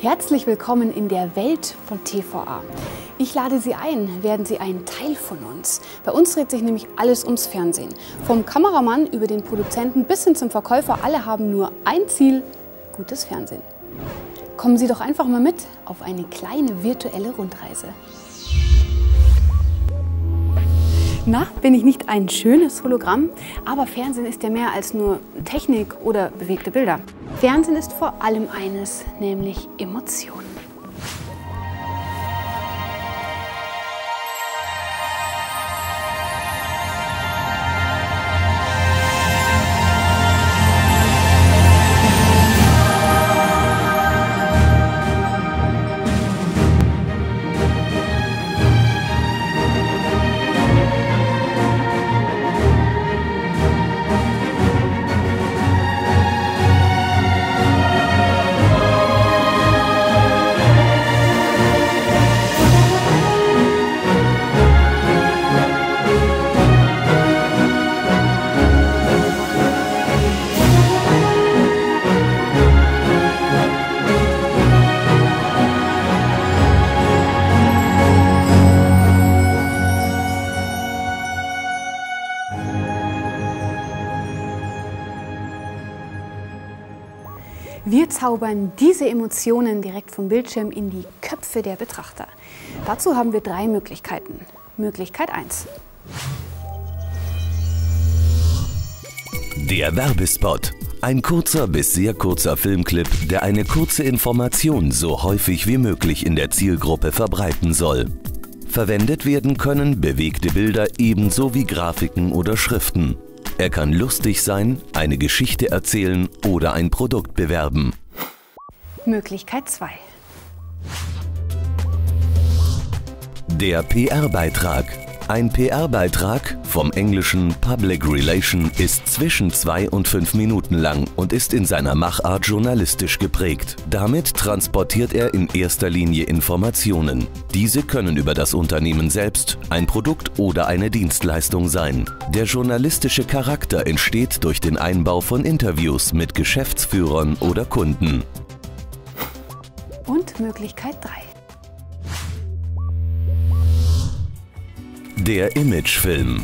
Herzlich willkommen in der Welt von TVA. Ich lade Sie ein, werden Sie ein Teil von uns. Bei uns dreht sich nämlich alles ums Fernsehen. Vom Kameramann über den Produzenten bis hin zum Verkäufer, alle haben nur ein Ziel, gutes Fernsehen. Kommen Sie doch einfach mal mit auf eine kleine virtuelle Rundreise. Na, bin ich nicht ein schönes Hologramm? Aber Fernsehen ist ja mehr als nur Technik oder bewegte Bilder. Fernsehen ist vor allem eines, nämlich Emotionen. Wir zaubern diese Emotionen direkt vom Bildschirm in die Köpfe der Betrachter. Dazu haben wir drei Möglichkeiten. Möglichkeit 1. Der Werbespot. Ein kurzer bis sehr kurzer Filmclip, der eine kurze Information so häufig wie möglich in der Zielgruppe verbreiten soll. Verwendet werden können bewegte Bilder ebenso wie Grafiken oder Schriften. Er kann lustig sein, eine Geschichte erzählen oder ein Produkt bewerben. Möglichkeit 2. Der PR-Beitrag. Ein PR-Beitrag vom englischen Public Relation ist zwischen zwei und fünf Minuten lang und ist in seiner Machart journalistisch geprägt. Damit transportiert er in erster Linie Informationen. Diese können über das Unternehmen selbst, ein Produkt oder eine Dienstleistung sein. Der journalistische Charakter entsteht durch den Einbau von Interviews mit Geschäftsführern oder Kunden. Und Möglichkeit 3. Der Imagefilm.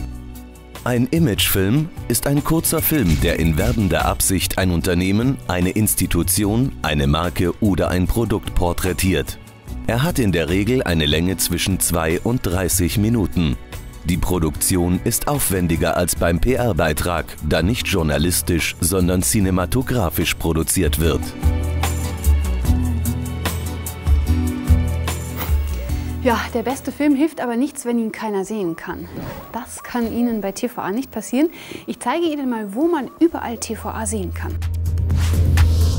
Ein Imagefilm ist ein kurzer Film, der in werbender Absicht ein Unternehmen, eine Institution, eine Marke oder ein Produkt porträtiert. Er hat in der Regel eine Länge zwischen 2 und 30 Minuten. Die Produktion ist aufwendiger als beim PR-Beitrag, da nicht journalistisch, sondern cinematografisch produziert wird. Ja, der beste Film hilft aber nichts, wenn ihn keiner sehen kann. Das kann Ihnen bei TVA nicht passieren. Ich zeige Ihnen mal, wo man überall TVA sehen kann.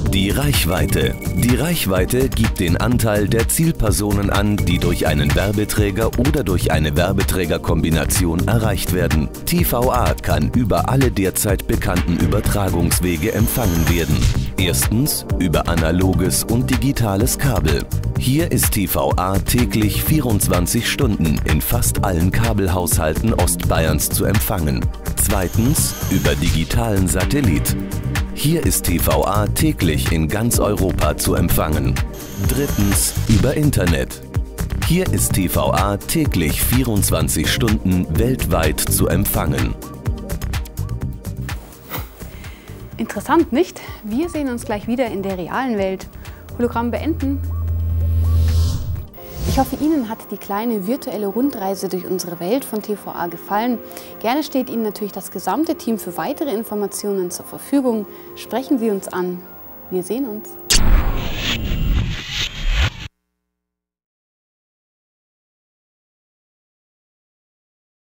Die Reichweite. Die Reichweite gibt den Anteil der Zielpersonen an, die durch einen Werbeträger oder durch eine Werbeträgerkombination erreicht werden. TVA kann über alle derzeit bekannten Übertragungswege empfangen werden. Erstens über analoges und digitales Kabel. Hier ist TVA täglich 24 Stunden in fast allen Kabelhaushalten Ostbayerns zu empfangen. Zweitens über digitalen Satellit. Hier ist TVA täglich in ganz Europa zu empfangen. Drittens über Internet. Hier ist TVA täglich 24 Stunden weltweit zu empfangen. Interessant, nicht? Wir sehen uns gleich wieder in der realen Welt. Hologramm beenden. Ich hoffe, Ihnen hat die kleine virtuelle Rundreise durch unsere Welt von TVA gefallen. Gerne steht Ihnen natürlich das gesamte Team für weitere Informationen zur Verfügung. Sprechen Sie uns an. Wir sehen uns.